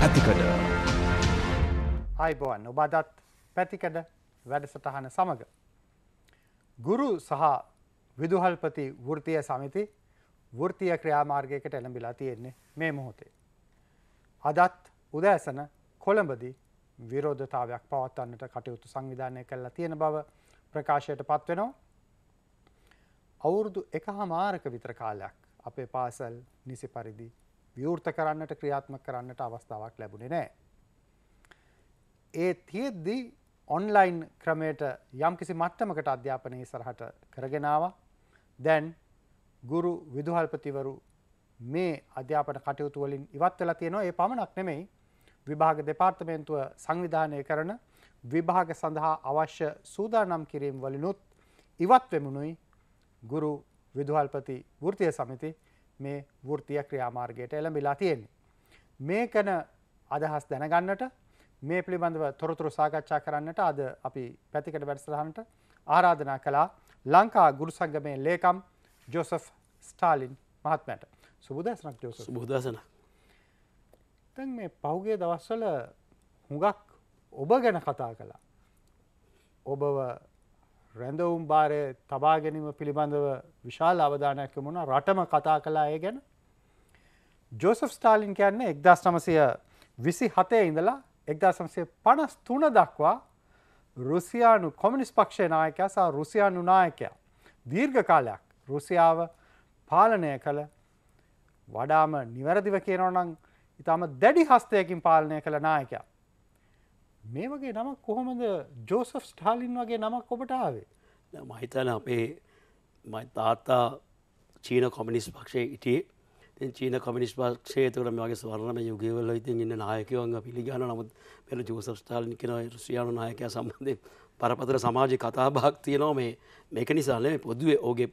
ඇතිකඩ. අයිබෝන් ඔබදත් පැතිකඩ වැඩසටහන සමඟ. ගුරු සහ විදුහල්පති වෘතිය සමිති වෘතිය ක්‍රියාමාර්ගයකට එළඹිලා තියෙන්නේ මේ මොහොතේ. අදත් උදෑසන කොළඹදි විරෝධතාවයක් පවත්වන්නට කටයුතු සංවිධානය කරලා තියෙන බව ප්‍රකාශයට පත්වෙනවා. අවුරුදු එක හමාරක විතර කාලයක් අපේ පාසල් නිසි පරිදි විවෘත කරන්නට ක්‍රියාත්ම කරන්නට අවස්ථාවක් ලැබුණේ නෑ. ඒ තියෙද්දී ඔන්ලයින් ක්‍රමයට යම් කිසි මට්ටමකට අධ්‍යාපනය සරහට කරගෙනාව දැන් ගුරු විදුහල්පතිවරු මේ අධ්‍යාපන කටයුතු වලින් ඉවත් වෙලා තියෙනවා. ඒ පමණක් නෙමෙයි විභාග දෙපාර්තමේන්තුව සංවිධානය කරන විභාග සඳහා අවශ්‍ය සූදානම් කිරීම් වලිනුත් ඉවත් වෙමුණුයි ගුරු විදුහල්පති වෘතිය සමිති. මේ වෘතිය ක්‍රියාමාර්ගයට එළඹිලා තියෙන්නේ. මේකන අදහස් දැනගන්නට මේ පිළිබඳව තොරතුරු සාකච්ඡා කරන්නට අද අපි පැතිකට වැඩසටහනට ආරාධනා කළා ලංකා ගුරු සංගමේ ලේකම් ජෝසෆ් ස්ටාලින් මහත්මයට. සුබුදසනක් ජෝසෆ්. සුබුදසන. දැන් මේ පහුගිය දවස්වල හුඟක් ඔබ ගැන කතා කළා. ඔබව රැඳවුම් භාරය තබා ගැනීම පිළිබඳව විශාල අවධානයක් මුණ රටම කතා කලා ඒ ගැන. ජෝසෆ් ස්ටාලින් කියන්නේ එක්දස් නමසය විසි හතේ ඉඳලා එක්දා සමසය පනස් තුන දක්වා රුසියානු කොමිනිස් පක්ෂය නායකයා සහ රුසියානු නායකයා දීර්ඝ කාලයක් රුසියාව පාලනය කළ වඩාම නිවැරදිව කියනවනං ඉතාම දැඩි හස්තයකින් පාලනය කළ නායකයා. මේ වගේ නමක් කොහොමද ජෝසෆ් ස්ටාලින් වගේ නමක් ඔබට ආවේ? මහිතන අපේ තාත්තා චීන කොමිනිස් පක්ෂය ඉටියේ චීන කොමිනිස් පක්ෂේ තුර මගේ ස්වර්ණම යුගවල ඉතින් ඉන්න නායකවන්ග පිළිගන්න නමුත් පෙළ ජෝසෆ් ස්ටාලින් කෙන රුසියානු නායකය සම්බන්ධය පරපතර සමාජ කතාභාක් තියනවා මේ. මේක නිසාලේ පොදුවේ ඕගේ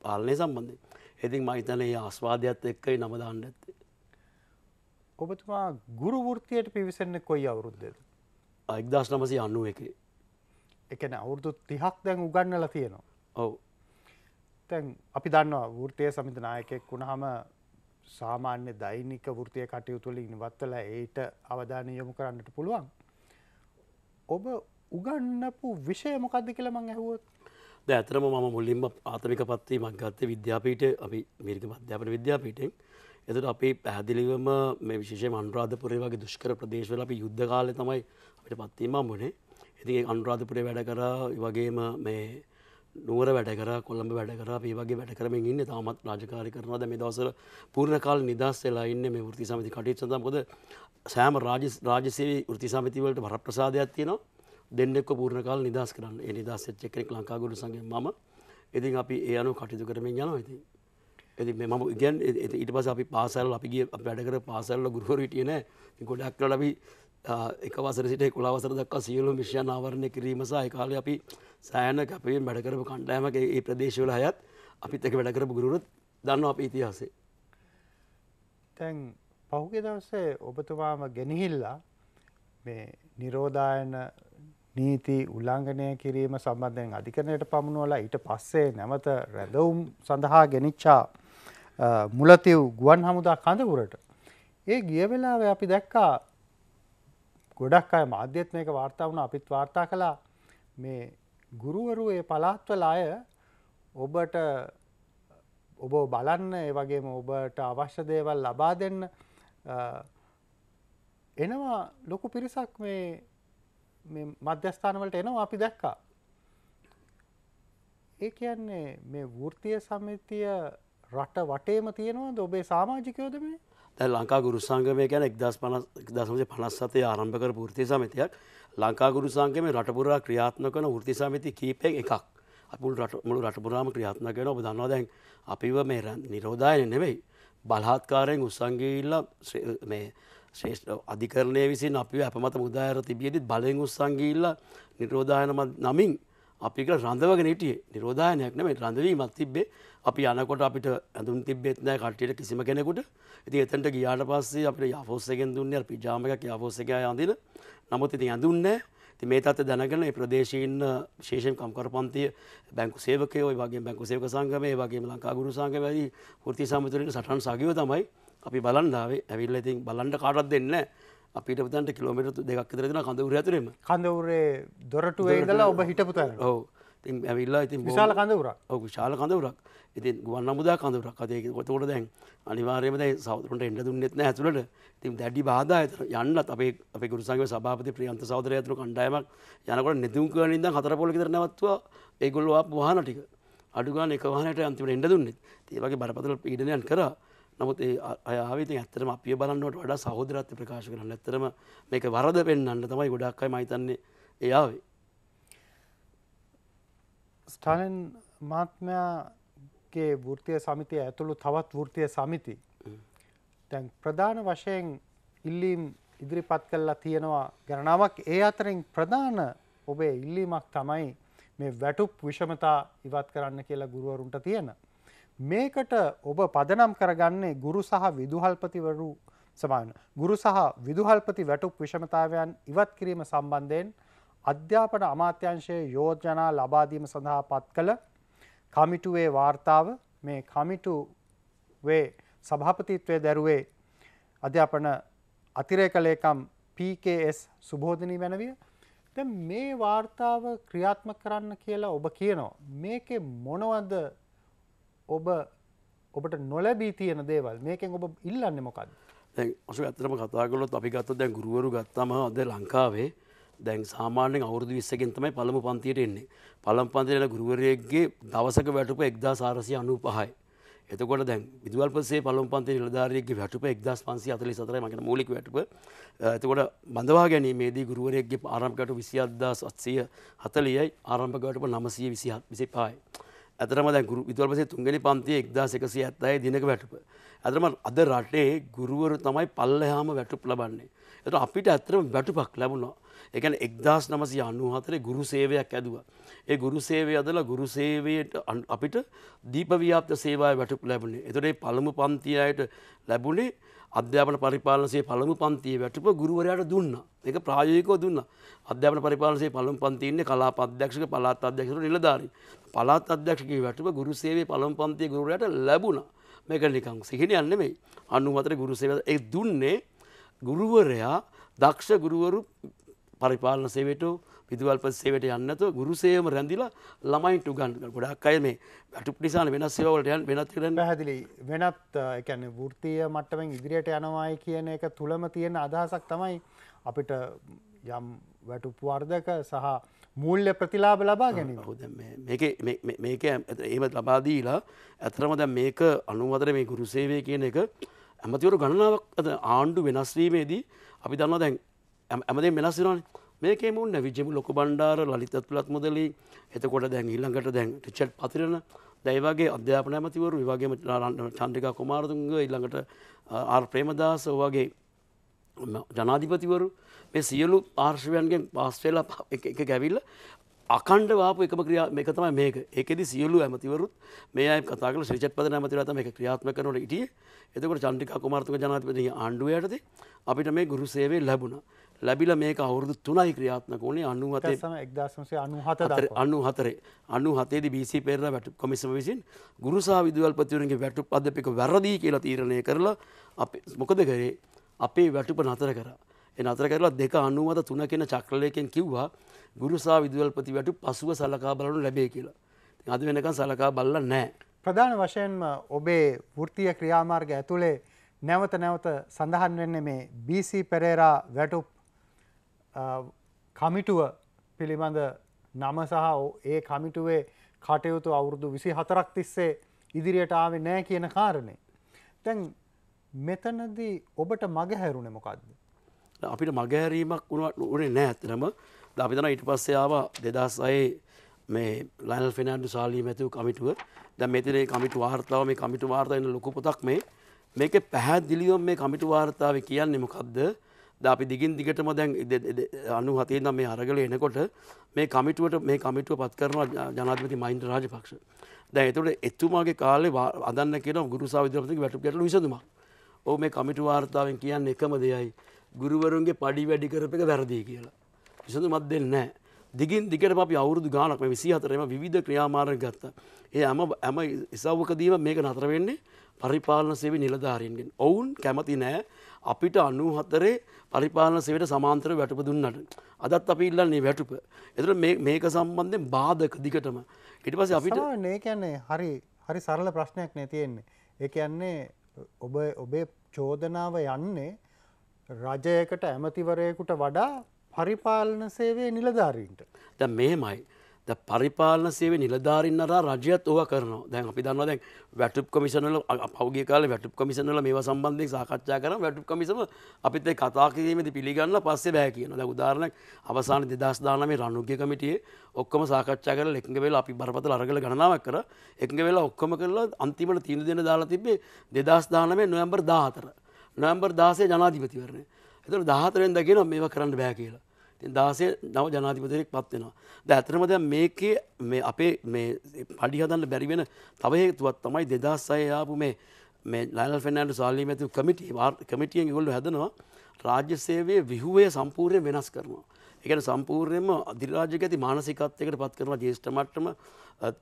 පාලනය සම්බන්ධය ඉතින් මහිතනයේ ආස්වාදයක් එක්කයි නමදාන්න ඇත්තේ. ඔබතුමා ගුරුවෘතියට පිවිසන්න කොයි අවුරුද්දද එක්දස් නමසි අන්නුව එක එකන අවුරුදු තිහක් දැන් උගන්නල තියෙනවා. ඔව්. තැන් අපි දන්නවා වෘතිය සමිත නායකෙක් වුණහම සාමාන්‍ය දෛනික වෘතිය කටයුතුලින් ඉවත්වල ඒට අවධානය යොමු කරන්නට පුළුවන්. ඔබ උගන්නපු විෂය මොකක්ද කියල මං ඇහුවොත්? ද ඇතරම මම මුල්ලින්ම ආතමික පත්වීමක් ගත්ත විද්‍යාපීට අපි මිරික අධ්‍යාපන විද්‍යාපීටෙන් එතට අපි පැහදිලිවම මේ විශේෂ අන්රාධපුරේ වගේ දුෂ්කර ප්‍රදේශවල අපි යුද්ධ කාලය තමයි අපිට පත්වීමම් වනේ ඉති අන්රාධපුරේ වැඩ කරා වගේම මේ නුවර වැඩ කර කොළඹ වැඩ කර ඒ වගේ වැඩ කරමින් ඉන්න. තාමත් රාජකාරි කරනද මේ දවසර පූර්ණ කාල නිදස් වෙලා ඉන්න මේ වෘති සමති කටයුතු සඳහා. මොකද සෑම රාජසේවී වෘති සමිතිවලට වර ප්‍රසාදයක් තියෙනවා. දෙන්නෙක්ව පූර්ණ කාල නිදස් කරන්න. ඒ නිදස් එච්ච කෙනෙක් ලංකාගුරු සංගේ මම. ඉතින් අපි ඒ අනු කටයුතු කරමින් යනවා. ඉතින් ඇති මම ඉගැන් ඊට පස අපි පාසල් අපිගේ වැඩකර පාසල්ල ගුරුවරටියන ගොඩක් ලබි එක වසර සිට කොලාවසර දක්වා සියලු මිශ්‍යන් ආවරණය කිරීමසා කාල අපි සෑන කැපේ වැඩකරපු කණ්ඩෑමක ඒ ප්‍රදේශවල හයත් අපිත් එක වැඩකරපු ගුරුත් දන්න අප ඉතිහාසේ තැන් පහුගෙ දවසේ ඔබතුමාම ගෙනහිල්ලා මේ නිරෝධායන නීති උල්ලංඝනය කිරීම සම්බන්ධයෙන් අධිකරණයට පමුණුවලා ඊට පස්සේ නැවත රැඳවුම් සඳහා ගෙනනිච්චා මුලතිව් ගුවන් හමුදා කඳවුරට. ඒ ගිය වෙලාව අපි දැක්කා ගොඩක් අය මාධ්‍යත්මයක වාර්තා වුණ අපිත් වාර්තා කළා මේ ගුරුවරු ඒ පලාත්වල අය ඔබට ඔබ බලන්න ඒ වගේම ඔබට අවශ්‍ය දේවල් ලබා දෙන්න එනවා ලොකු පිරිසක් මේ මධ්‍යස්ථානවලට එනවා අපි දැක්කා. ඒ කියන්නේ මේ වෘතිය සමිතිය රට වටේම තියෙනවා ඔබේ සාමාජිකයෝද මේ? දැ ලංකා ගුරුසංගමය ගැන එක්දස් පනස් දසමසේ පනස් සතේ ආරම්භකර ෘති සමතියක්. ලංකා ගුරුසංගම රටපුරා ක්‍රියාත්ම කන ෘති සමිති කීපෙක් එකක්. අපපුල් මුළු රටපුරාම ක්‍රියාත්ම කෙන ඔබ දන්නවා දැන් අපිව මේ නිරෝධායන නෙවෙයි බලහත්කාරයෙන් උත්සංගේල්ල මේ ශ්‍රේෂ්ඨ අධිකරණය විසින් අපි අපමත මුදායර තිබියදත් බලෙන් උත්සංගීල්ල නිරෝධායනම නමින් අපික රඳවගෙන හිටියේ. නිරෝධායනයක් නෙමේ රඳවීමක් තිබ්බේ. අපි යනකොට අපිට ඇඳුම් තිබෙත් නෑ කට්ටියට කිසිම කෙනෙකුට. ඉතින් එතනට ගියාට පස්සේ අපිට යාෆෝස්සගෙන් දුන්නේ අර පිජාමයක් යාෆෝස්සක අඳින. නමුත් ඉතින් ඇඳුන්නේ ඉතින් මේ තත්ත්වය දැනගෙන මේ ප්‍රදේශයේ ඉන්න විශේෂයෙන් කම්කරු පන්තිය බැංකු සේවකයෝ ඒ වගේම බැංකු සේවක සංගමය ඒ වගේම ලංකා ගුරු සංගමය වගේ වෘත්ති සමිතිවලින් සටහන් සගිව තමයි අපි බලන්න ආවේ. ඇවිල්ලා ඉතින් බලන්න කාටවත් දෙන්නේ නැහැ. අපිට තන්ට කිලෝමට දෙක් තරෙන කඳවර ඇතරෙම කඳවුරේ දොරටුවේ ඉඳලා ඔබ හිටපු තැන ඔව. තින් ඇවිල්ලා ඉතින් විශාල කඳවුරක්. ඔ විශාල කඳවරක්. ඉතින් ගුවන් නමුදා කඳවරක්. අදේ කොතකොට දැන් අනිවාර්යම දැයි සෞදරට එන්ඩ දුන්නෙත් නෑ ඇතුළට. තින් දැඩි බාධ ඇත යන්නත් අපේ අප ගුරුසගේ සභාපති ප්‍රියන්ත සෞදර ඇතුරු කණ්ඩායමක් යනකොට නෙතුම්කනින්ද හතර පොලිකර නැවත්වා ඒගොල්ලවා වාහන ටික. අඩුගාන එක වාහනට අන්තිමට එන්ඩ දුන්නෙත්. ඒවගේ බරපතල පීඩනයන් කර නමුත් ඒ අයාවිත ඇත්තරම අපිය බලන්නට වඩා සහෝදරත්ව ප්‍රකාශ කරන්න. ඇත්තරම මේක වරද පෙන්න්න තමයි ගොඩක්කයි මහිතන්නේ එයාවේ ස්ටාලන් මාත්මයාගේ වෘතිය සමිතිය ඇතුළු තවත් වෘතිය සමිති. තැන් ප්‍රධාන වශයෙන් ඉල්ලීම් ඉදිරිපත් කල්ලා තියෙනවා ගණනාවක්. ඒ අතරින් ප්‍රධාන ඔබේ ඉල්ලීමක් තමයි මේ වැටුප් විෂමතා ඉවත් කරන්න කියලා ගුරුවරුන්ට තියෙන. මේකට ඔබ පදනම් කරගන්නේ ගුරු සහ විදුහල්පතිවරු සමාන. ගුරු සහ විදුහල්පති වැටුප් විෂමතාවයන් ඉවත් කිරීම සම්බන්ධයෙන් අධ්‍යාපන අමාත්‍යංශයේ යෝජනා ලබාදීම සඳහා පත් කළ කමිටුවේ වාර්තාව මේ කමිටුවේ සභාපතිත්වය දැරුවේ අධ්‍යාපන අතිරේක ලේකම් PKS සුබෝධනී වෙනවිය දැන් මේ වාර්තාව ක්‍රියාත්මක කරන්න කියලා ඔබ කියනවා. මේකේ මොනවද ඔබ ඔබට නොලැබී තියෙන දේවල්. මේකෙන් ඔබ ඉල්ලන්නේ මොකක්ද දැන් ඔස ඇතරම කතාගලොත් අපි ගත්ත දැන් ගුරුවරු ගත්තම අද ලංකාවේ දැන් සාමාන්‍යෙන් අවුරදු විස්සගෙන් තමයි පළමු පන්තියට එන්නේ. පළම් පන්තිරල ගුරුවරයගේ දවසක වැටුප එක්දා සාරසය අනු පහයි එතකොට දැන් විදුවල්පසේ පළම් පන්ති නිලධාරයගේ වැටුප එක්දස් පන්සි අතලි සතර මකට මූලික වැටුප. එතකොට බඳවා ගැනීමේදී ගුරුවරයගේ ආරම්කට විසි අද්දාස් අත්සය හතලියයි ආරම්භකටප නමසය විසිහත් විසි පායි. ඇතරම දැ ගුරු විතුවල්පසේ තුන්ගනි පන්තිය එක්දා එකසි ඇත්තයි දිනක වැටුප. ඇතරම අද රටේ ගුරුවරු තමයි පල්ලහාම වැටුප් ලබන්නේ. එත අපිට ඇතරම වැටුපක් ලැබුණා. එකන එක්දස් නමසි අන්නු හතරේ ගුරු සේවයක් ඇදුව. ඒ ගුරු සේවය අදලා ගුරු සේවයට අපිට දීපව්‍යාප්ත සේවාය වැටුප ලැබුණේ. එතුරේ පළමු පන්තියයට ලැබුණේ අධ්‍යාපන පරිපාලනසේ පළමු පන්තිය වැටුප ගුරුවරයාට දුන්න. එක ප්‍රායෝකෝ දුන්න. අධ්‍යාපන පරිපාලනසේ පළමු පන්තින්නේ කලා අධ්‍යක්ෂක පලාත් අධ්‍යක්ෂක නිලධාරී පලාත් අධ්‍යක්ෂක වැටුප ගුරු සේවේ පළමු පන්තිය ගුරුවරයට ලැබුණ. මේක නිකං සිහින යන්නෙමයි අන්නු මතර ගුරු සේව ඒ දුන්නේ ගුරුවරයා දක්ෂ ගුරුවරු පරිපාලන සේවට විදුවල්ප සේවට යන්නත ගුරුසේම රැඳිලා ළමයින්ට ගන් ගොඩක් අය මේ වැටුප නිසාන වෙනස් සේවලට යන් වෙනත් කරන්න. පැහැදිලි. වෙනත් එකැන වෘතිය මට්ටමෙන් ඉදිරියට යනවායි කියන එක තුළම තියෙන අදහසක් තමයි අපිට යම් වැටුප්වාර්ධක සහ මූල්‍ය ප්‍රතිලාබ ලබා ගැනීම. මේක ඒම ලබාදීලා ඇතරම දැ මේක අනුවදර මේ ගුරුසේවය කියන එක ඇමතිවරු ගණනාවක් අද ආණ්ඩු වෙනස්වීමේදී අපි දන්න දැන් ඇමදේ වෙනස්සිරන මේකේ මුන්න විජම ලොක බණ්ඩාර ලලිතත් පුලත් මුදලි. එතකොට දැන් ඊළඟට දැන් ටිචට් පතිරන දැයිවගේ අධ්‍යාපන ඇමතිවරු විවාගේම චන්ඩිකා කුමාරතුන්ග ඊළඟට ආර් ප්‍රේමදාස වගේ ජනාධිපතිවරු. මේ සියලු ආර්ශවයන්ගෙන් පාස්වෙලා එක ගැවිල්ල අකණ්ඩ වාපු එකම ක්‍රියා මේක තමයි මේක. ඒකෙදි සියලු ඇමතිවරුත් මේ අය කතා කළ ශ්‍රීචත් පද ඇමතිරත මේක ක්‍රියාත්ම කරනට ඉටිය. එතකොට චන්ටික කුමාර්තුක ජනාතිපති ආණ්ඩුවයටද අපිට මේ ගුරු සේවේ ලැබුණ. ලැබිල මේක අවුරුදු තුනයි ක්‍රියාත්මක වුණේ අනුහතේ එක්දසේ අනුහත අන්නු හතරේ අනු හතේද බිසි පෙර වැටු කොමිසම විසින් ගුරුසා විදුවල්පතිවරගේ වැටු පදපික වැරදී කියලා තීරණය කරලා මොකද කරේ? අපේ වැටුප නතර කර. නතර කරලා දෙක අනුවත තුන කෙන චක්‍රලයකෙන් කිව්වා ගුරුසා විදුවල්පති වැටු පසුව සලකා බලනු ලැබේ කියලා. අද වෙනකන් සලකා බල්ල නෑ. ප්‍රධාන වශයෙන්ම ඔබේ වෘතිය ක්‍රියාමාර්ග ඇතුළේ නැවත නැවත සඳහන් වෙන්නේ මේ BC පෙරේරා වැටුප් කමිටුව පිළිබඳ නම සහ ඒ කමිටුවේ කටයුතු අවුරුදු විසි හතරක් තිස්සේ ඉදිරියට ආවේ නෑ කියන කාරණය. තැන් මෙතනදී ඔබට මග හැරුණ මොකක්ද. අපිට මගහැරීමක් වුණට උනේ නෑ ඇතරම ද අපිතන ඉට පස්සයාව දෙදස් අයේ මේ ලයිනල් ෆෙනන්ඩු සාලී මැතිව කමිටුව ද මෙතිරේ කමිටු වාර්තාව මේ කමිටු වාර්තායන ලොකු පොතක් මේ මේක පැහැදිලියොම් මේ කමිටු වාර්තාව කියන්නේ මොකක්ද ද අපි දිගින් දිගටම දැන් අනු හතේ නම් මේ අරගල එනකොට මේ කමිටුවට මේ කමිටුව පත් කරනවා ජනාධපති මයින්ට රාජපක්ෂ. දැ එතුට එතුමාගේ කාලේ අදන්න කියන ගුරුසා විදරපති වැටු ගැටලු විසඳුම ඕ මේ කමිටු වාර්තාවෙන් කියන්න එකම දෙයයි. ගුරුවරුන්ගේ පඩි වැඩි කරප එක වැරදිී කියලා. විසඳු මත් දෙන්න නෑ දිගින් දිගට අපි අවුරුදු ගානක්ම විසි හතරම විධ ක්‍රියාමාරය ගත්ත. ඒ ඇම ඇම ඉසව්කදීම මේක නතර වෙන්නේ පරිපාලන සේවය නිලධාරීන්ගෙන්. ඔවුන් කැමති නෑ අපිට අනු හතරේ පරිපාලන සේවට සමාන්තර වැටුප දුන්නට. අදත් අපි ඉල්ලන්නේ වැටුප. එතර මේක සම්බන්ධයෙන් බාධක දිගටම. ඉට පස අපිට ඒ කියන්නේ හරි හරි සරල ප්‍රශ්නයක් නැතියෙන්නේ. ඒ කියන්නේ ඔබ ඔබේ චෝදනාව යන්නේ රජයකට ඇමතිවරයකුට වඩා පරිපාලන සේවේ නිලධාරීන්ට. ද මෙහෙමයි. ද පරිපාලන සේව නිලධාරින්නර රජයත් ඕව කරන දැන් අපි දන්න දැන් වැටුප් කොමිසනල පෞගේ කාල වැටුප් කොමිසනල මේ සම්බන්ධය සාකච්ඡා කර. වැටුප් කොමිසම අපිත් කතා කිරීමති පිළිගන්න පස්සේ බෑ කියන ද උදාරණයක් අවසාන දෙදස් දානමේ රණුග්‍ය කමිටිය ඔක්කම සාකච්ඡා කර එක්ග වෙලා අපි බරපතල අරගල ගණනාවක් කර. එක්ග වෙලා ඔක්කම කරලා අන්තිමට තිීන දෙන දාලා තිබේ දෙදස් දානමේ නොයම්බර් දාහතර. නොයම්බර් දාසේ ජනාධිපතිවරණය. එතුර දහතරෙන් දගෙන මේවා කරන්න බෑ කියලා. දාසය නව ජනාධිපතිරෙක් පත්වෙනවා. ද ඇතරමද මේකේ මේ අපේ මේ පඩිහදන්න බැරිවෙන තවහේතුවත් තමයි දෙදස් අයයාපු මේ මේ ලයිල් ෆෙනන්ඩ සාල්ලි ඇතු කමිටි කමිටියෙන් ගොල්ල හැදනවා රාජ්‍ය සේවය විහුවේ සම්පූර්ය වෙනස් කරනවා. එකන සම්පූර්යයෙන්ම අධිරාජක ඇති මානසිකත්වයකට පත් කරන ජේෂ්ඨ මට්ටම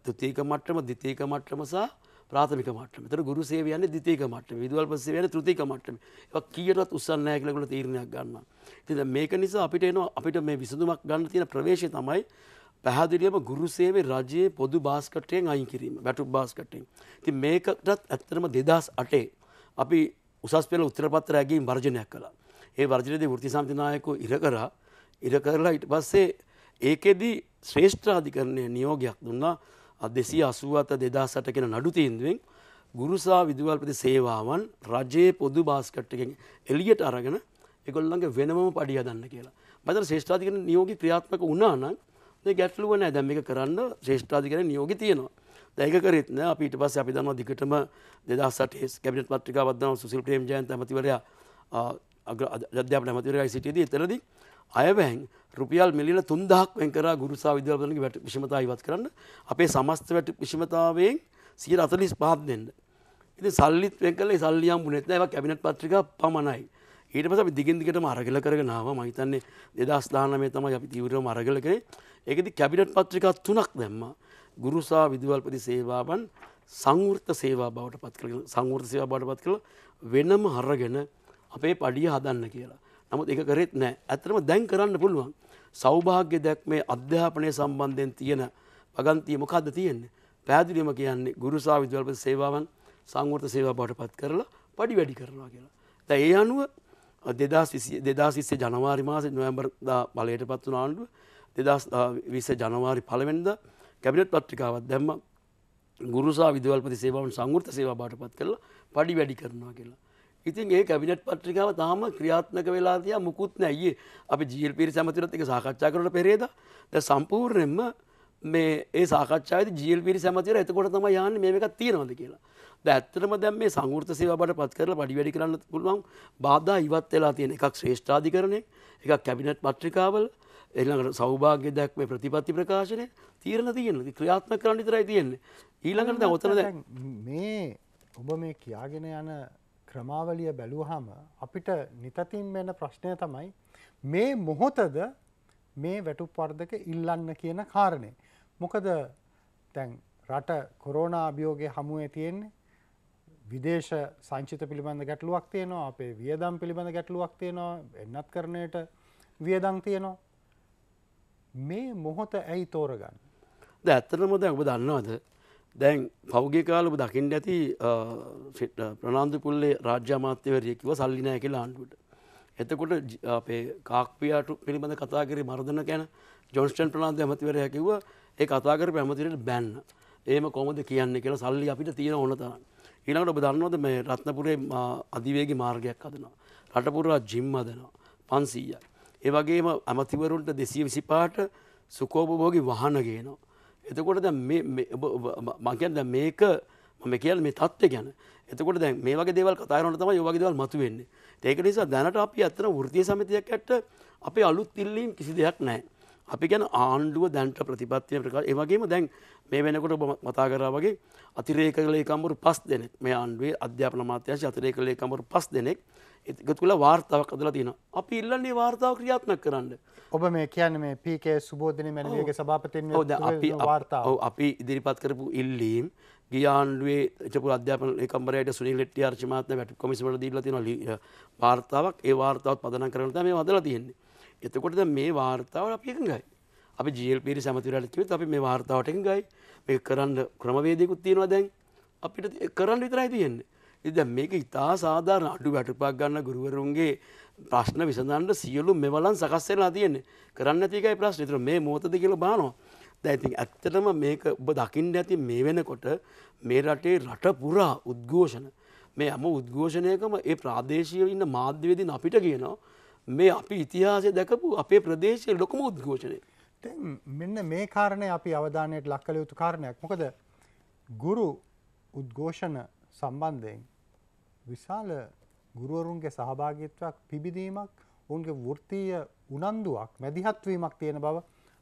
තුතිීක මට්ටම දිතීක මට්ටම සහ ප්‍රාථමික මට්ටම තර ගුරු සේවයන්නේ දිතීක මට්ටම විදුවල් පසේවයන ත්‍රතික මට්ටම කීයටත් උත්සන්නෑ කියලකට තීරණයක් ගන්න. තිද මේක නිසා අපිට එනවා අපිට මේ විසඳුමක් ගන්න තියෙන ප්‍රවේශය තමයි පැහදිලියම ගුරු සේවේ රජයේ පොදු බාස්කටයෙන් අයින් කිරීම වැටු බාස්කටෙන්. ති මේකටත් ඇත්තරම දෙදස් අටේ අපි උසස් පෙල උත්තරපත්‍ර ඇගේම් වර්ජනයක් කලා. ඒ වර්ජනයද වෘති සම්තිනායකු ඉර කරා ඉර කරලා ඉට පස්සේ ඒකෙදී ශ්‍රේෂ්ඨාධිකරණය නියෝගයක් දුන්නා දෙසී අසුවත දෙදා සට කෙන නඩු තීන්දුවෙන් ගුරුසා විදුවල්පති සේවාවන් රජයේ පොදු බාස්කට්ටකින් එලියට අරගෙන එකොල්ලන්ගේ වෙනම පඩිය දන්න කියලා. බදර ශේෂ්ඨාතිකන නියෝග ක්‍රියාත්මක වුණානම් ගැටලුව නෑ. දැම්මික කරන්න ශේෂ්ඨාතිකන නියෝග තියෙනවා. දැක කරෙත්න අපිට පස්ස අපි දන්නවා දිකටම දෙදසට කැබිට පත්‍රිකා වදන සුසිල් ප්‍රේම් ජයන්ත ඇමතිවරයා අධ්‍යාපන ඇමතිවරයි සිටියදී එතරදී අයවැහැන් රුපියල් මිලියන තුන්දහක් වෙන්කර ගුරුසා විද්‍යාපනක වැට විෂමතා ඉවත් කරන්න. අපේ සමස්ත වැට විෂමතාවයෙන් සිය අතලිස් පහත් දෙන්න. ඉති සල්ලිත් වෙකල සල්ලියම් පුනෙත් ඇව කැබිනට පත්‍රික පමණයි. ඊට පස දිගින්දිකට මරගල කරගෙනාව මහිතන්නේ දෙදස් දානමේ තම අපි තීවරව මරගල කරේ. එකති කැබිනට් පත්‍රිකා තුනක් දැම්ම. ගුරුසා විදුවල්පති සේවාවන් සංවෘත සේවා බවට පත් කළ සංවෘත සේවා බවට පත් කළ. වෙනම හරගෙන අපේ පඩිය හදන්න කියලා. නමුත් එක කරෙත් නෑ. ඇතරම දැන් කරන්න පුළුවන්. සෞභාග්‍ය දැක්මේ අධ්‍යාපනය සම්බන්ධයෙන් තියෙන පගන්තිය මොකක්ද තියෙන්නේ පැදිලිම කියන්නේ ගුරුසා විදවල්ප සේවාවන් සංවර්ත සේවා බවට පත් කරලා පඩි වැඩි කරනවා කියලා. ද ඒ අනුව දෙදස් දෙදා සිස්සේ ජනවාරි මාස නොවැම්බර් බලයට පත් වන ආණ්ඩුව දෙදස් විස්ස ජනවාරි පළවෙන්ද කැබිනට් පත්‍රිකාවත් දැම්ම ගුරුසා විදවල්පති සේවාවන් සංවෘත සේවා බාට පත් කරලා පඩි වැඩි කරනවා කියලා. ඉතින් ඒ කැබිනට් පත්‍රිකාව තාම ක්‍රියාත්මක වෙලා තියා මුකුත් නැයි අපි ජීල් පිරි සැමතිරත් එක සාකච්ඡා කරන පෙරේද. ද සම්පූර්ණයෙන්ම මේ ඒ සාකච්ඡාද ජීල් පිරි සැමතිර එතකොට තම යන්න මේකත් තියෙනවද කියලා. ද ඇත්තරම දැම් මේ සංවෘත සේවට පත් කරලා පඩි වැඩි කරන්න පුළුවන්. බාධා ඉවත් වෙලා තියෙන එකක් ශ්‍රේෂ්ඨාධි කරනය එකක් කැබිනට් පත්‍රිකාවල. එල්ළඟට සෞභාග්‍ය දැක්ම ප්‍රතිපත්ති ප්‍රකාශනය තීරණ තියෙන ක්‍රියාත්ම කරන්න තරයි තියෙන්නේ. ඊළඟට ඔතන මේ ඔබ මේ කියාගෙන යන ක්‍රමාවලිය බැලූහම අපිට නිතතින් වෙන ප්‍රශ්නය තමයි මේ මොහොතද මේ වැටු පර්ධක ඉල්ලන්න කියන කාරණය. මොකද තැන් රට කොරෝනා අභියෝගය හමුවේ තියෙන්නේ. විදේශ සංචිත පිළිබඳ ගැටලුවක් තියෙනවා. අපේ වියදම් පිළිබඳ ගැටලුවක් තියෙනවා. එන්නත් කරණයට වියදං තියෙනවා. මේ මොහොත ඇයි තෝරගන්න. ද ඇත්තනමොද ඔබ දන්නවද? දැන් පෞගේ කාලම දකිින්ට ඇති ප්‍රනාාන්දු පුල්ලේ රාජ්‍යමාත්‍යවරයකිව සල්ලිනය කියලා ආණ්ඩුවට. එතකොට අපේ කාක්පියාට පිළිබඳ කතාකර මර්ධන කැන ජොන්ස්ටන් ප්‍රනාාන්ද ඇමතිවරය කිව ඒ කතාකර පැමතිරට බැන්න ඒම කොමද කියන්න කියලා සල්ලි අපිට තියෙන ඕන තරන්. ඊළඟට ඔබ දන්නවද මේ රත්නපුරේ අධිවේගේ මාර්ගයක් අදනවා. රටපුරා ජිම්ම දෙනවා පන්සීය. ඒවගේම ඇමතිවරුන්ට දෙසිය විසිපාට සුකෝපභෝගි වහන ගේනවා. එතකොට ද මකන්ද මේක මම කියල් මේ තත්ව ගැන. එතකොට දැ මේ වගේ දේවල් කතාරනට තම යෝගගේ දවල් මතු වෙන්නේ ඒක නිසා දැනට අපි අත්තන වෘතිය සමතියක් ඇට අපේ අලුත් ඉල්ලීම් කිසි දෙයක් නෑ අපි ගැන ආණ්ඩුව දැන්ට ප්‍රතිපත්තිය ප්‍රකා ඒවගේම දැන් මේ වෙනකොට ඔබ මතා කරා වගේ අතිරේක ලේකම්බරු පස් දෙනෙක්. මේ ආණ්ඩුවේ අධ්‍යාපන මාත්‍යංශ අතිරේක ලේකම්බරු පස් දෙනෙක්. එකතු කළ වාර්තාවක් අදලා තියෙන අපි ඉල්ලන්නේ වාර්තාව ක්‍රියාත්මක කරන්න ඔබ මේ කියන්න මේ පීකේ සුබෝධන මැනවගේ සභාපතින් ඔව් අපි වාර්තාව ඔව් අපි ඉදිරිපත් කරපු ඉල්ලීම් ගියාන්ඩුවේ එචපු අධ්‍යාපන ඒකම්බරයට සුනිල් හෙට්ටිය ආර්චිමාත්ම වැටු කොමිසමට දීලා තියෙනවා වාර්තාවක් ඒ වාර්තාවත් පදනම් කරන තමයි මේ වදලා තියෙන්නේ. එතකොට දැන් මේ වාර්තාව අපි එකඟයි. අපි GLP සමතිවරට කිව්වොත් අපි මේ වාර්තාවට එකඟයි. මේක කරන්න ක්‍රමවේදයකුත් තියෙනවා දැන්. අපිට කරන්න විතරයි තියෙන්නේ. ඉතින් දැන් මේක ඉතා සාධාරණ අඩු වැටුපක් ගන්න ගුරුවරුන්ගේ ප්‍රශ්න විසඳන්න සියලු මෙවලන් සකස් වෙලා තියෙන්නේ. කරන්න නැති එකයි ප්‍රශ්නේ. ඒතර මේ මොහොතද කියලා බලනවා. දැන් ඉතින් ඇත්තටම මේක ඔබ දකින්න ඇති මේ වෙනකොට මේ රටේ රට පුරා උද්ඝෝෂණ මේ හැම උද්ඝෝෂණයකම ඒ ප්‍රාදේශීය ඉන්න මාධ්‍යවේදීන් අපිට කියනවා මේ අපි ඉතිහාසය දැකපු අපේ ප්‍රදේශයේ ලොකුම උද්ඝෝෂණය. දැන් මෙන්න මේ කාරණය අපි අවධානයට ලක් කළ යුතු කාරණයක් මොකද ගුරු උද්ඝෝෂණ සම්බන්ධයෙන් විශාල ගුරුවරුන්ගේ සහභාගිත්වයක් පිබිදීමක් ඔවුන්ගේ වෘත්තීය උනන්දුවක් මැදිහත්වීමක් තියෙන බව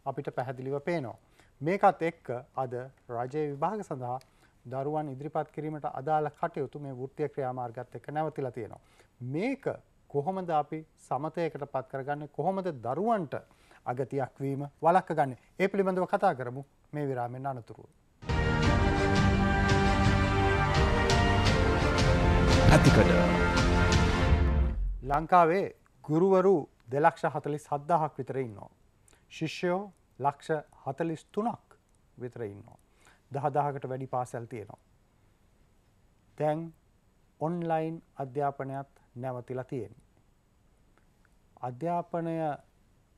අපිට පැහැදිලිව පේනවා. මේකත් එක්ක අද රජයේ විභාග සඳහා දරුවන් ඉදිරිපත් කිරීමට අදාළ කටයුතු මේ වෘත්තීය ක්‍රියාමාර්ගත් එක්ක නැවතිලා තියෙනවා. මේක කොහොමද අපි සමතයකට පත් කරගන්නේ කොහොමද දරුවන්ට අගතියක් වීම වලක්ක ගන්න ඒ පිළිබඳව කතා කරමු මේ විරාමෙන් අනතුරුව. ඇතිකඩ ලංකාවේ ගුරුවරු දෙලක්ෂ හතලිස් හද්දාහක් විතර ඉන්නවා. ශිෂ්‍යයෝ ලක්ෂ හතලිස් තුනක් විතර ඉන්නවා. දහදාහකට වැඩි පාසැල් තියෙනවා. තැන් ඔන්ලයින් අධ්‍යාපනයත් නැවතිලා තියෙන. අධ්‍යාපනය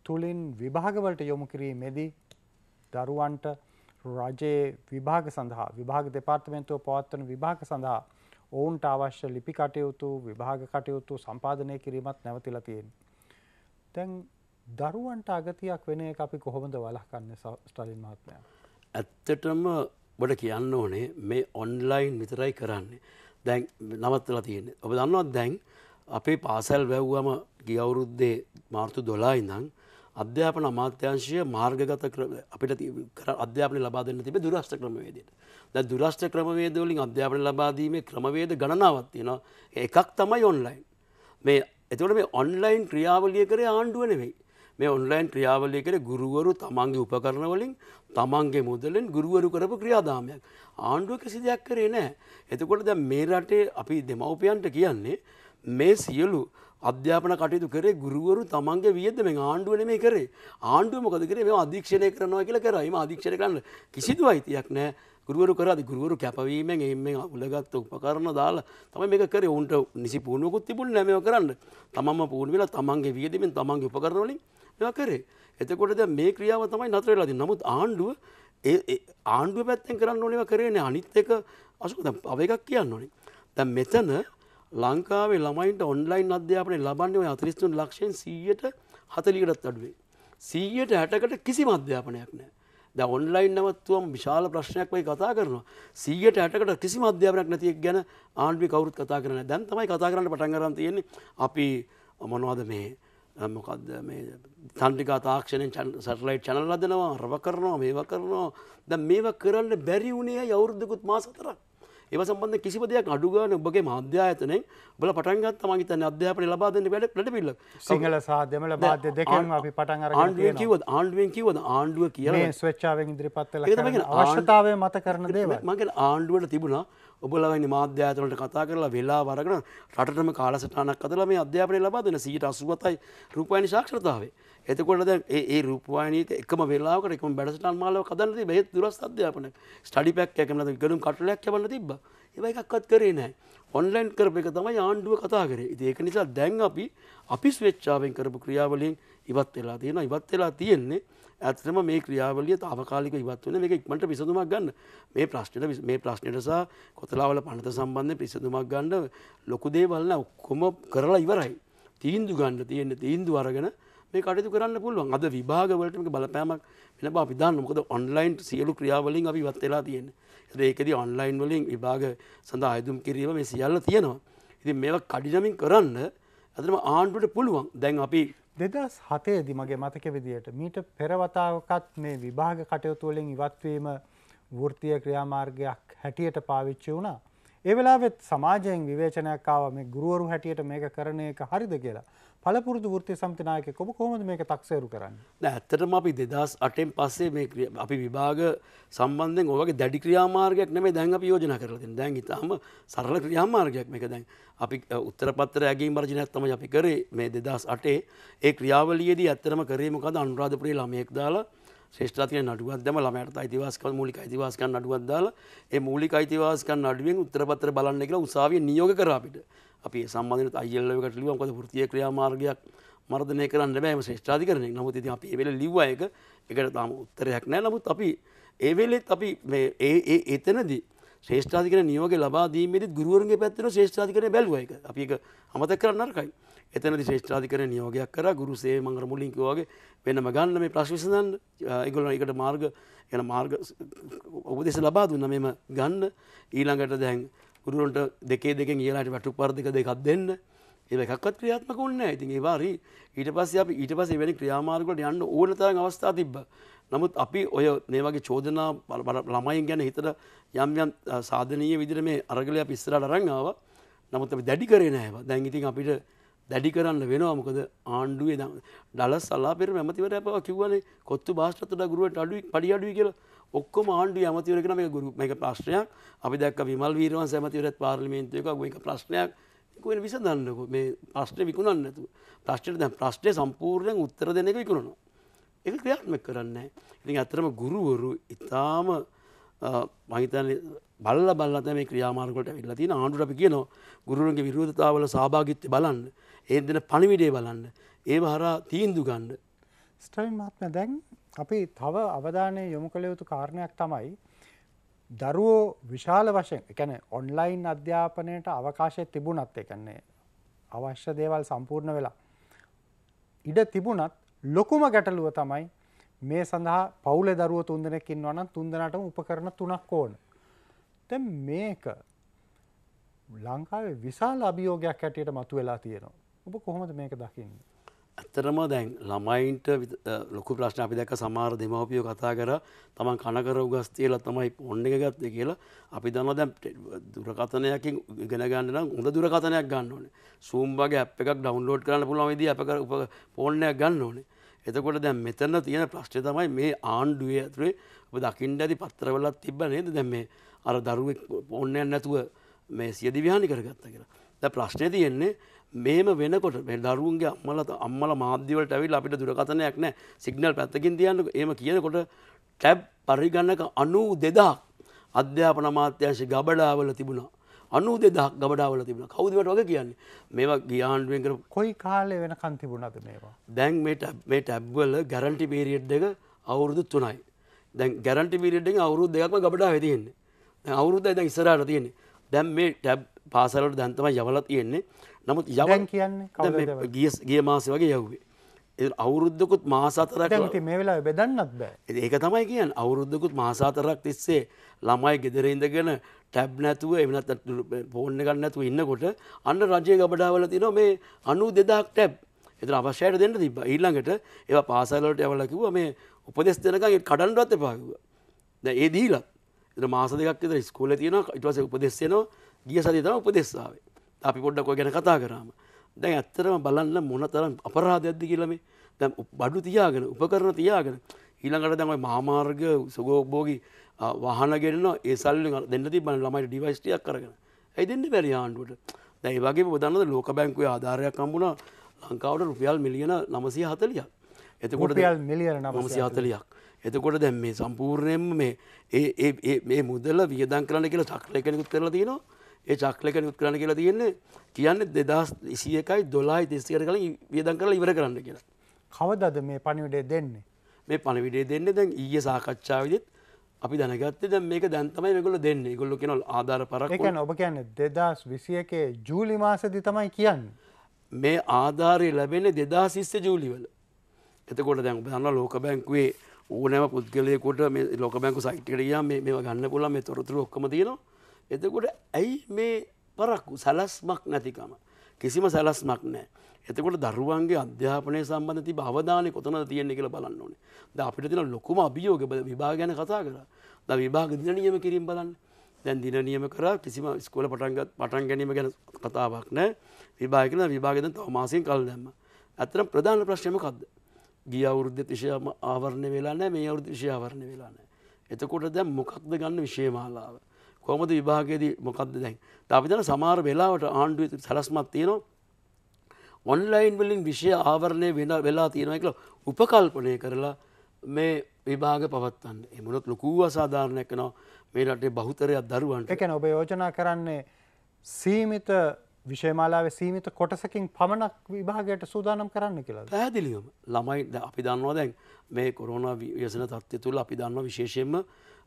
තුළින් විභාගවලට යොමු කිරීමේදී දරුවන්ට රජයේ විභාග සඳහා විභාග දෙපාර්තමෙන්තුව පවත්වන විභාග සඳහා ඔවුන්ට අවශ්‍ය ලිපි කටයුතු විභාග කටයුතු සම්පාධනය කිරීමත් නැවතිලා තියෙන. තැන් දරුවන්ට අගතියක් වෙන එක අපි කොහොමද වලහකන්න ස්ටලින් මහත්මය. ඇත්තටම බොඩ කියන්න ඕනේ මේ ඔන්ලයින් විතරයි කරන්නේ. දැන් නවත්තලා තියෙන්නේ. ඔබ දන්නවත් දැන් අපේ පාසැල් වැැව්වම ගියවුරුද්දේ මාර්තු දොලා ඉඳං අධ්‍යාපන අමාත්‍යංශය මාර්ගගත අපිට අධ්‍යාපන ලබා දෙන්න තිබේ දුරස්ථ ක්‍රමවේදයට. ද දුරස්ථ ක්‍රමවේදවලින් අධ්‍යාපන ලබාදීමේ ක්‍රමවේද ගණනාවත් තියෙනවා එකක් තමයි ඔන්ලයින්. මේ එතකොට මේ ඔන්ලයින් ක්‍රියාවලිය කරේ ආණ්ඩුව නෙවෙයි. මේ ඔන්ලයින් ක්‍රියාවලිය කර ගුරුවරු තමන්ගේ උපකරණ වලින් තමන්ගේ මුදලෙන් ගුරුවරු කරපු ක්‍රියාදාමයක්. ආණ්ඩුව කිසි දෙයක් කරේ නෑ. එතකොට දැන් මේ රටේ අපි දෙමව්පියන්ට කියන්නේ මේ සියලු අධ්‍යාපන කටයුතු කරේ ගුරුවරු තමන්ගේ වියද මේ ආණ්ඩුව නෙමේ කරේ. ආණ්ඩුව මොකද කරේ? මේ අධීක්ෂණය කරනවා කියලා කරා. එම අධීක්ෂණය කරන්න කිසිදු අයිතියක් නෑ ගුරුවරු කරාද? ගුරුවරු කැපවීමෙන් එමෙන් උලගත්ත උපකරණ දාලා තමයි මේක කරේ. උන්ට නිසි පුහුණුවකුත් තිබුණ නැමව කරන්න. තමන්ම පුහුණු වෙලා තමන්ගේ වියදෙමින් තමන්ගේ උපකරණ වලින් මේවා කරේ. එතකොට දැන් මේ ක්‍රියාව තමයි නතර වෙලා තියෙන්නේ. නමුත් ආණ්ඩුව ඒ ආණ්ඩුව පැත්තෙන් කරන්න ඕනේවා කරේනේ අනිත් එක අසුක. දැන් අව එකක් කියන්න ඕනේ. දැන් මෙතන ලංකාවේ ළමයින්ට ඔන්ලයින් අධ්‍යාපනය ලබන්නේ ඔය අතිරිස්තුන් ලක්ෂයෙන් සීයට හතලිකටත් අඩුවේ. සීයට හැටකට කිසිම අධ්‍යාපනයක් නෑ ද ඔන්ලයින් නවත්තුවම් විශාල ප්‍රශ්නයක් වයි කතා කරනවා. සීයට හැටකට කිසි අධ්‍යාපනයක් නැතියක් ගැන ආණ්ඩි කවරුත් කතා කරන දැන් තමයි කතා කරන්න පටන්ගරන් තියෙන්නේ. අපි මොනවාද මේ මොකක්ද මේ තන්ටිකා තාක්ෂණයෙන් සැටලයිට් චනල් ලදනවා රව කරනවා මේව කරනවා. ද මේව කරන්න බැරි වුණේ යවුරුද්ධකුත් මා සතරක් ඒව සම්බන්ධ කිසිම දෙයක් අඩුගාන ඔබගේ මාධ්‍යායතනෙන් බල පටන්ගත් මගේතන අධ්‍යාපන ලබාදන්න වැඩ ලටපිල්ල සිංහල සාධ්‍යමල බාධ්‍ය දෙකම අපි පටන් ආණ්ඩුව කිවද ආණ්ඩුවෙන් කිවද ආණ්ඩුව කිය ස්වච්චාවෙන් ඉදිරිපත්තල අවශ්‍යතාවය මත කරන දේව මගේ ආණ්ඩුවට තිබුණා ඔබලවනි මාධ්‍යාතනට කතා කරලා වෙලා වරගෙන රටම කාලසටනක් අදල මේ අධ්‍යාපනය ලබාදන සීට අසුවතයි රූපයනි ශක්ෂතාවේ එතකොට දැන් ඒ රූපවාහිනීක එකම වෙලාවකට එකම බැඩසටන් මාලාව කදන්න තිබ්බ. ඒත් දුරස් අධ්‍යාපනය. ස්ටඩි පැක් එකම නැත්නම් ගණුම් කටුලයක් යවන්න තිබ්බා. ඒවා එකක්වත් කරේ නැහැ. ඔන්ලයින් කරපු එක තමයි ආණ්ඩුව කතා කරේ. ඉතින් ඒක නිසා දැන් අපි අපි ස්වේච්ඡාවෙන් කරපු ක්‍රියාවලින් ඉවත් වෙලා තියෙනවා. ඉවත් වෙලා තියෙන්නේ ඇත්තම මේ ක්‍රියාවලිය තාවකාලික ඉවත් වෙන මේක ඉක්මනට විසඳුමක් ගන්න. මේ ප්‍රශ්නෙට මේ ප්‍රශ්නෙට සහ කොතලාවල පනත සම්බන්ධයෙන් විසඳුමක් ගන්න ලොකු දේවල් නෑ. ඔක්කොම කරලා ඉවරයි. තීන්දුව ගන්න තියෙන්නේ තීන්දුව අරගෙන මේ කටයුතු කරන්න පුළුවන්. අද විභාගවලට මේක බලපෑමක් වෙන බව අපි දන්නවා. මොකද ඔන්ලයින් සියලු ක්‍රියාවලින් අපි ඉවත් වෙලා තියෙන්නේ. ඒකෙදි ඔන්ලයින් වලින් විභාග සඳහා ආයුධම් කිරීම මේ සියල්ල තියෙනවා. ඉතින් මේවා කඩිනමින් කරන්න අදම ආණ්ඩුවට පුළුවන්. දැන් අපි දෙදස් හතේදි මගේ මතක විදියට මීට පෙරවතාවකත් මේ විභාග කටයුතුවලින් ඉවත්වීම වෘතිය ක්‍රියාමාර්ගයක් හැටියට පාවිච්චි වුණා. ඒ වෙලාවෙත් සමාජයෙන් විවේචනයක්කාව මේ ගුරුවරු හැටියට මේක කරන එක හරිද කියලා. පලපුරුදු වෘත්ති සම්තිනායක කොබ කොහොමද මේක තක්සේරු කරන්න. ඇත්තටම අපි දෙදස් අටෙන් පස්සේ මේ ක්‍රිය- අපි විභාග සම්බන්ධෙන් ඔගේ දැඩි ක්‍රියාමාර්ගයක් නෙමේ දැන් අපි යෝජන කරලතින් දැන් ඉතාම සරල ක්‍රියාමාර්ගයක් මේක දැන්. අපි උත්තර පත්තර ඇගේ මර්ජනයක් තම අපි කරේ මේ දෙදස් අටේ ඒ ක්‍රියාවලියේදී ඇත්තරම කරේමකද අනුරාධපුරේ ළමයෙක් දාලා ශ්‍රේෂ්ඨාතිය නඩුවත් දැම ළමයට අයිතිවාස්ක මූලික අයිතිවාස්කන් නඩුවත් දාලා ඒ මූලික අයිතිවාස්කන් නඩුවෙන් උත්තරපත්තර බලන්න කියලා උසාවිය නියෝග කරාපිට අපි සම්බන්ධන අයිල්ලකට ලිව මොකද වෘතිය ක්‍රියාමාර්ගයක් මර්ධනය කරන්න බෑම ශ්‍රේෂ්ඨාධි කරන නමුත් ඉතින් අපි ඒවෙල ලිව්ව එක එකට තාම උත්තරයක් නෑ. නමුත් අපි ඒවෙලෙත් අපි මේ ඒ ඒ එතනදී ශ්‍රේෂ්ඨාධිකර නියෝග ලබා දීමේදී ගුරුවරුන්ගේ පැත්තෙන් ශ්‍රේෂ්ඨාධිකරණය බැලුවා. ඒක. අපි ඒක අමතක කරන්න නරකයි. එතනදී ශ්‍රේෂ්ඨාධිකරණ නියෝගයක් කරා. ගුරු සේවය මංගල මුලින් කිව්වා වගේ වෙනම ගන්න මේ ප්‍රශ්න විසඳන්න. ඒගොල්ලෝ ඒකට මාර්ග යන මාර්ග උපදෙස් ලබා දුන්නා. මෙම ගන්න. ඊළඟට දැන් ගුරුවරුන්ට දෙකේ දෙකෙන් ඊළාට වැටු පර්ධක දෙකක් දෙන්න. ඒ එකක්වත් ක්‍රියාත්මක වුණේ නැහැ. ඉතින් ඒ වාරි ඊට පස්සේ අපි ඊට පස්සේ වෙන ක්‍රියාමාර්ග වලට යන්න ඕන තරම් අවස්ථා තිබ්බා. නමුත් අපි ඔය මේ වගේ චෝදනා බල- බල- ළමයින් ගැන හිතලා යම් යම් අ, සාධනීය විදිහට මේ අරගලය අපි ඉස්සරහට අරන් ආවා. නමුත් අපි දැඩි කරේ නැහැ ඒවා. දැන් ඉතින් අපිට දැඩි කරන්න වෙනවා මොකද ආණ්ඩුවේ දැන් ඩලස් සලාපෙර ඇමතිවරයා පවා කිව්වනේ කොත්තු භාෂාවට ගුරුවරට අඩුයි පඩි අඩුයි කියලා. ඔක්කොම ආණ්ඩුවේ ඇමතිවරයා කියන මේක ගුරු මේක ප්‍රශ්නයක්. අපි දැක්ක විමල් වීරවංශ ඇමතිවරයාත් පාර්ලිමේන්තුවක මේක ප්‍රශ්නයක්. කොහෙන් විසඳන්නකෝ මේ ප්‍රශ්නේ විකුණන්න නැතුව. ප්‍රශ්නෙට දැන් ප්‍රශ්නේ සම්පූර්ණයෙන් උත්තර දෙන එක විකුණනවා. ඒක ක්‍රියාත්මක කරන්නේ ඉතින් ඇත්තරම ගුරුවරු ඉතාම මහිතන බල්ල බල්ලත මේ ක්‍රියාමාර්ගොට විල්ලා තියෙන ආණ්ඩුවට අපි කියනවා ගුරුවරුන්ගේ විරෝධතාවල සහභාගිත්වය බලන්න ඒ දෙන පණිවිඩය බලන්න ඒ හරා තීන්දු ගන්න ස්ටයින් මත්ම දැන් අපි තව අවධානය යොමු කළ යුතු කාරණයක් තමයි දරුවෝ විශාල වශයෙන් එකන ඔන්ලයින් අධ්‍යාපනයට අවකාශය තිබුණත් එකන්නේ අවශ්‍ය දේවල් සම්පූර්ණ වෙලා ඉඩ තිබුණත් ලොකුම ගැටලුව තමයි මේ සඳහා පවුල දරුව තුන්දෙනෙකින් වනන් තුන්දනටම උපකරන තුනක් ඕන. තැ මේක ලංකාවේ විශාල අභියෝගයක් හැටියට මතු වෙලා තියෙනවා. ඔබ කොහොමද මේක දකින්න. ඇත්තරම දැන් ළමයින්ට විත- අ, ලොකු ප්‍රශ්න අපි දැක්ක සමාර දෙමවපියෝ කතා කර තමන් කනකර උගස් තියලා තමයි ඔන්න එක ගත්තේ කියලා අපි දන්න දැම් දුරකතනයකින් ඉගෙන ගන්න නම් හොඳ දුරකතනයක් ගන්න ඕනේ. සූම් වගේ අප එකක් ඩවන්ලෝඩ් කරන්න පුළුවන් විදිහ අප කර උප පෝර්ණයක් ගන්න ඕනේ. එතකොට දැන් මෙතන තියෙන ප්‍රශ්නය තමයි මේ ආණ්ඩුවේ ඇතුලේ ඔබ දකින්න ඇති පත්‍රවලත් තිබ්බ නේද? දැන් මේ අර දරුවෙක් පෝර්ණයක් නැතුව මේ සියදි විහානි කරගත්ත කියලා. දැන් ප්‍රශ්නේ තියෙන්නේ මේම වෙනකොට දරුවන්ගේ අම්මල අම්මල මාධ්‍යවලට ඇවිල්ලා අපිට දුරකථනයක් නැහැ සිග්නල් පැත්තකින් තියන්නකො එහෙම කියනකොට ටැබ් පරිගණක 92000ක් අධ්‍යාපන අමාත්‍යාංශ ගබඩාවල තිබුණා. 92000ක් ගබඩාවල තිබුණා. කවුද ඒවට වගේ කියන්නේ? මේවා ගියාන්ඩුවෙන් කරපු කොයි කාලේ වෙනකන් තිබුණද මේවා. දැන් මේ ටැබ් මේ ටැබ්වල ගැරන්ටි පීරියඩ් එක අවුරුදු තුනයි. දැන් ගැරන්ටි එක අවුරුදු දෙකක්ම ගබඩාවේ තියෙන්නේ. දැන් අවුරුද්දයි දැන් ඉස්සරහට තියෙන්නේ. දැන් මේ ටැබ් පාසලට දැන් තමයි යවලා තියෙන්නේ. නමුත් යව දැන් කියන්නේ දැන් යවන්නේ? ගිය මාසේ වගේ යව්වේ ඒ අවුරුද්දකුත් මාස හතරක් දැන් ඉතින් මේ වෙලාවේ බෙදන්නත් බෑ. ඒක තමයි කියන්න. අවුරුද්ධකුත් මාසාතරක් තිස්සේ ළමයි ගෙදර ඉඳගෙන ටැබ් නැතුව එමනත් පෝර්ණ ගන්න නැතුව ඉන්නකොට අන්න රජය ගබඩාවල තින මේ අනු දෙදක් ටැබ්. එත අවශ්‍යයට දෙන්න තිබ ඊල්ළඟට ඒව පාසලට ඇවල කිව මේ උපදෙස් දෙනකගේ කඩන්ඩුවත් එපාකිව ද ඒ දීලත් එ මාස දෙකක් තර ස්කෝල තියෙන ඉටවස උපදෙස්සයනවා ගිය සති තම උපදෙස්සාාවේ අපි පොඩ්ඩක් ඔය ගැන කතා කරාම. දැන් ඇත්තරම බලන්න මොන තරම් අපරාධයක්ද කියලමේ දැම් බඩු තියාගෙන උපකරන තියාගෙන. ඊළඟට දැමයි මාමාර්ග සුගෝබෝගි වාහනගෙන ඒ සල්ලි දෙන්න තිබන ළමයි ඩිවයිස්ටියක් කරගෙන ඇයි දෙන්න බැරි ආණ්ඩුවට? දැයි වගේ බොදන්නද ලෝක බැංකුවේ ආධාරයක් කම්බුණ ලංකාවට රුපියල් මිලියන නමසය හතලියක් එතකොට රුපියල් මිලියන නමසය හතලියක් එතකොට දැම් මේ සම්පූර්ණයෙන්ම මේ ඒ ඒ- ඒ මේ මුදල වියදන් කරන කියලා චක්ලයකෙනෙකුත් කරලා තියෙනවා ඒ චක්ලයකෙනෙකුත් කරන්න කියලා තියෙන්නේ කියන්නේ දෙදස් ඉසිය එකයි දොලායි දෙස්සිකර කලින් වියදන් කරලා ඉවර කරන්න කියලා කවදද මේ පණිවිඩේ දෙන්නේ. මේ පණවිඩේ දෙන්න දැන් ඊය සාකච්ඡාවිදිත් අපි දැනගත්තේ දැන් මේක දැන් තමයි මේගොල්ලෝ දෙන්නේ. ඒගොල්ලෝ කියනවා ආධාර පරක් කියන්නේ ඔබ කියන්නේ දෙදස් විසියකේ ජූලි මාසදි තමයි කියන්නේ. මේ ආධාරය ලැබෙන්නේ 2020 ජූලිවල. එතකොට දැන් ඔබ දන්නවා ලෝක බැංකුවේ ඕනෑම පුද්ගලයෙකුට මේ ලෝක බැංකු සයිට් එකට ගියාම මේ ගන්න පුළුවන් මේ තොරතුරු ඔක්කොම තියෙනවා. එතකොට ඇයි මේ පරක්කු? සලස්මක් නැතිකම. කිසිම සැලස්මක් නෑ. එතකොට දරුවන්ගේ අධ්‍යාපනය සම්බන්ධ ති අවධානය කොතන තියෙන්නේ කියල බලන්න ඕනේ. ද අපිට තින ලොකුම අභියෝග විභා ගැන කතා කර. ද විභාග දින නියම කිරීම බලන්න. දැන් දින නියම කර කිසිම ස්කෝල පටන්ගත් පටන් ගැනීම ගැන කතාවක් නෑ විභාගන විභාගද තව මාසින් කල් දැම්ම. ඇතරම් ප්‍රධාන ප්‍රශ්නමකක්ද ගිය අවුරුද්ධ විෂයම ආවරණය වෙලා නෑ මේ අවුරුදු විෂය ආවරණය වෙලා නෑ එතකොට දැම් මොකක්ද ගන්න විශේමාලාව කොමද විභාගයේදී මොකක්ද දැන්? අපිතන සමාර වෙලාවට ආණ්ඩුව සලස්මත් තියෙනවා. ඔන්ලයින් වලින් විෂය ආවරණය වෙන වෙලා තියෙනවා කියලා උපකල්පනය කරලා මේ විභාග පවත්වන්න. එමුණොත් ලොකූ අසාධාරණයක් කනවා මේ රටේ බහුතරයක් දරුවන්ට. එකන ඔබ යෝජනා කරන්නේ සීමිත විශේමාලාව සීමිත කොටසකින් පමණක් විභාගයට සූදානම් කරන්න කියලා පැහැදිලියම ළමයි අපි දන්නවා දැන් මේ කොරුණ ව්‍යසන තත්ත්ය තුළ අපි දන්නවා විශේෂයෙන්ම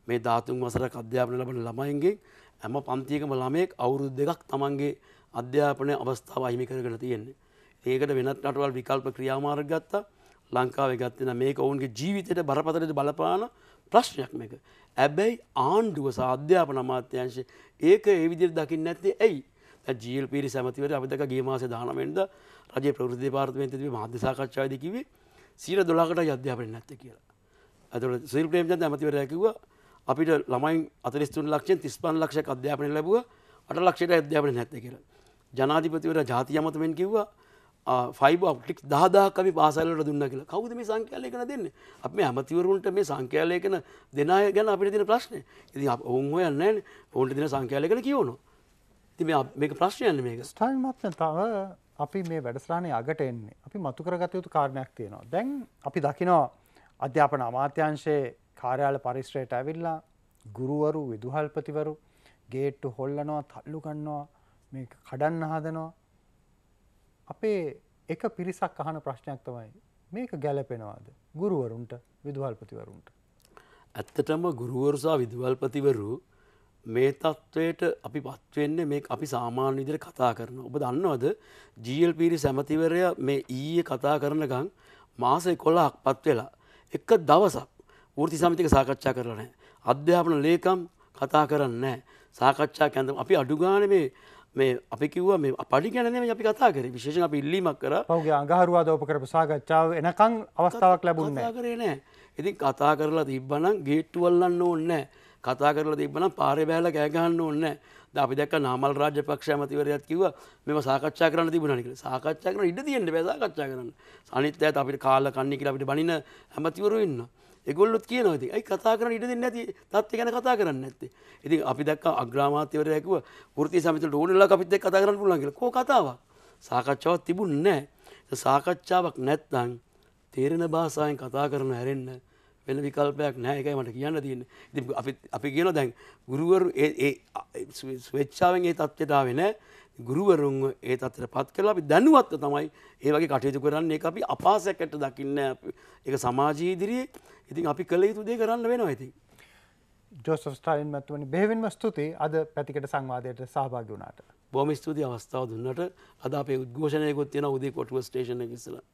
මේ ධාතුන් වසර අධ්‍යාපන ලබන ළමයින්ගේ ඇම පන්තියකම ළමයෙක් අවුරුදු දෙකක් තමන්ගේ අධ්‍යාපනය අවස්ථාව අහිමි කරගෙන තියෙන්නේ. ඒකට වෙනත් නටවල් විකල්ප ක්‍රියාමාර්ග ගත්තා ලංකාව ගත්තන මේක ඔවුන්ගේ ජීවිතයට බරපතරට බලපාන ප්‍රශ්නයක් මේක. ඇබැයි ආණ්ඩුව සහ අධ්‍යාපන අමාත්‍යංශ ඒක ඒ විදිර දකින්න ඇත්තේ ඇයි ජීල් පිරි සැමතිවර අපිදක ගේ මාස දානමෙන්ද රජ ප්‍රෘති පාර්තමේන්තව මාධ්‍යසාකච්ඡාද කිවේ සීර දොලාකට අධ්‍යාපන නැත්ත කියලා. ඇතුට සිල් ප්‍රේම්ජ ඇමතිවරයකිව අපිට ළමයින් අතරිස්තුන් ලක්ෂෙන් තිස්පන් ලක්ෂ අධ්‍යාපන ලැබුව. අට ලක්ෂයට අධ්‍යාපන නැත්ත කියලා. ජනාධිපතිවර ජාති අමතමෙන් කිව්වා ෆයිබ අප්ටික් දාදාකමි පාසලට දුන්න කියලා. කවුද මේ සංකයාලයකන දෙන්න? අප මේ ඇමතිවරුන්ට මේ සංකයාලයකන දෙනාය ගැන අපිට තින ප්‍රශ්නය. ඉති ඔවුන් හොයන්න ඔවුන්ට දින සංකයාලයකන කියවුණු ති මේක ප්‍රශ්නයන්න මේක. ස්ටයිල් මත්න තව අපි මේ වැඩස්රානය අගට එන්නේ. අපි මතු කරගත යුතු කාරණයක් තියෙනවා. දැන් අපි දකිනවා අධ්‍යාපන අමාත්‍යංශයේ කාර්යාල පරිශ්‍රයට ඇවිල්ලා ගුරුවරු විදුහල්පතිවරු ගේට්ටු හොල්ලනවා තල්ලු ගන්නවා මේ කඩන්න හදනවා. අපේ එක පිරිසක් අහන ප්‍රශ්නයක් තමයි මේක ගැලපෙනවාද ගුරුවරුන්ට විදුහල්පතිවරුන්ට. ඇත්තටම ගුරුවරුසා විදුවල්පතිවරු මේ තත්ත්වයට අපි පත්වෙන්නේ මේ අපි සාමාන්‍ය විදිර කතා කරන ඔබ දන්නවද ජීල් පිරි සැමතිවරය මේ ඊය කතා කරනකං මාසය කොල්ලාක් පත් වෙලා එක දවසක් ෘති සමිතික සාකච්ඡා කරන අධ්‍යාපන ලේකම් කතා කරන්න සාකච්ඡා කැඳම් අපි අඩුගාන මේ මේ අපි කිව්ව මේ පඩි ගැනනේ අපි කතා කර. විශේෂ අපි ඉල්ලීමක් කර. පෞගේ අඟහරුවා දෝප කරපු සාකච්ඡාව එනකං අවස්ථාවක් ලැබුණ කතා කරේ නෑ ඉතින් කතා කරලා තිබ්බනම් ගේට්ටුවල්ලන්න ඕන්න කතා කරලා තිබන පාරය බෑල කෑගහන්න ඕන්න ද අපි දැක් නාමල් රාජ පක්ෂ මතිවරයක් කිව මෙම සාකච්ඡා කරන තිබුණනික සාකච්ඡා කරන ඉඩ තියෙන්ට බැසාකච්ඡා කරන්න. සනිත්‍ය අපිට කාල කන්නික අපිට බනින හැමතිවරු ඉන්න එගොල්ලොත් කියනවති ඇයි කතා කරන ඉඩ දෙන්න ඇති තත්ව ගැන කතා කරන්න ඇත්තේ ඉති අපි දක් අග්‍රාමාතයවරයකුව ෘති සමිත ඕනලා අපිත් කතා කරන්න පුළන්ගේ කෝ කතාවක්? සාකච්ඡාවත් තිබුණ නෑ සාකච්ඡාවක් නැත්තං තේරෙන භාසායෙන් කතා කරන හැරෙන්න්න වෙන විකල්පයක් නෑ එකයි මට කියන්න තියන්න. අපි අපි කියන දැන් ගුරුවරු ස්වේච්චාවෙන් ඒ තත්්‍යතාව වෙන ගුරුවරුන් ඒ අතර පත් කලා අපි දැනුවත්ව තමයි ඒවගේ කටයුතු කරන්න. ඒ අපි අපාසැකට දකින්න එක සමාජීදිරියේ ඉතින් අපි කළ යුතු දේ කරන්න වෙනවා ඇති. ජෝසෆ් ස්ටාලින් මැතුවනි බෙවින්ම ස්තුති අද පැතිකට සංවාදයට සහභාග වුණාට. බොම ස්තුති අවස්ථාව දුන්නට. අද අපේ උද්ඝෝෂණයකොත් තියෙන උදේ කොටුව ස්ටේෂන කිසලා